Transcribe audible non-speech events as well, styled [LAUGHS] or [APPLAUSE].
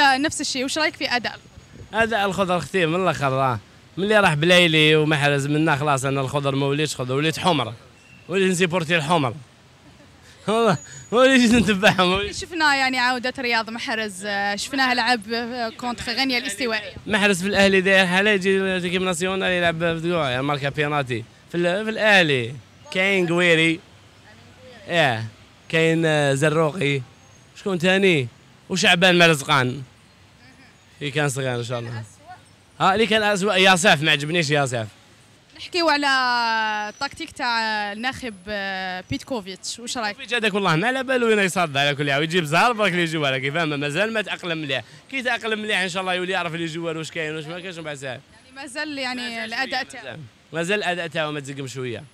نفس الشيء وش رأيك في أداء؟ هذا الخضر كثير من الآخر آه. من اللي راح بليلي ومحرز منا خلاص أنا الخضر ما وليتش خضر وليت حمر. وليت ن supporter الحمر. [LAUGHS] والله ما وليت نتبعهم شفنا يعني عودة رياض محرز آه، شفناه لعب آه، contre غينيا الاستوائية. محرز في الأهلي داير حاله يجي ت équipe nationale يلعب في تقول يعني marqué pénalty في, في الأهلي. كاين قويري. إيه. كاين آه، زروقي. شكون تاني؟ وشعبان مرزقان في كان صغير إن شاء الله. ها اللي كان اسوء ياساف ما عجبنيش ياساف نحكيو على التكتيك تاع الناخب آه، بيتكوفيتش. وش رايك؟ في هذاك والله ما على بالو وين يصد على كل حال. ويجيب زهر برك اللي يجوا لك فاهم مازال ما تأقلم مليح. كي تأقلم مليح إن شاء الله يولي يعرف اللي جوا واش كاين واش ما كاينش من بعد يعني مازال يعني الأداء تاعو مازال الأداء تاعو ما تزقم شوية.